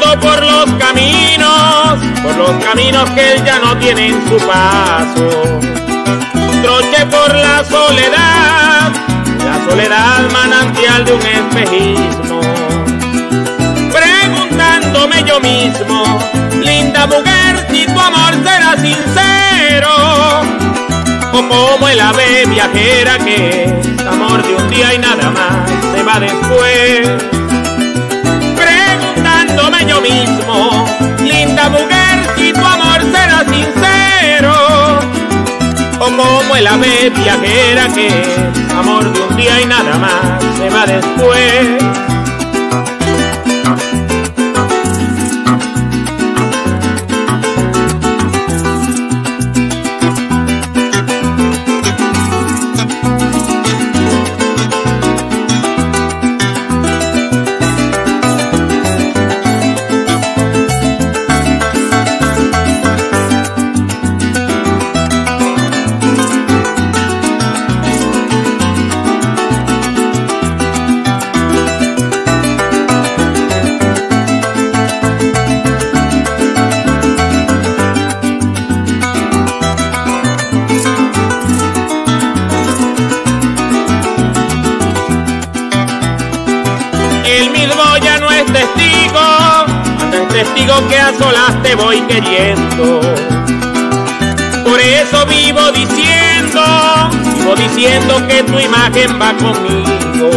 por los caminos, por los caminos que ya no tiene en su paso. Troche por la soledad, la soledad manantial de un espejismo. Preguntándome yo mismo, linda mujer, si tu amor será sincero, o como el ave viajera que es amor de un día y nada más se va después el ave viajera que amor de un día y nada más se va después. Testigo que a solas te voy queriendo. Por eso vivo diciendo, vivo diciendo que tu imagen va conmigo.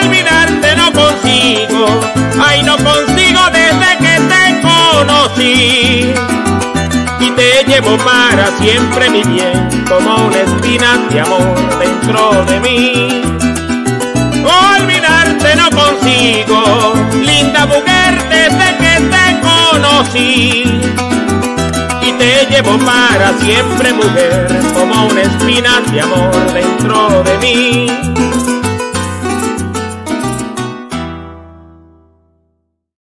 olvidarte no consigo, ay no consigo desde que te conocí. Y te llevo para siempre mi bien, como una espina de amor dentro de mí no consigo, linda mujer Y te llevo para siempre mujer, como una espina de amor dentro de mí.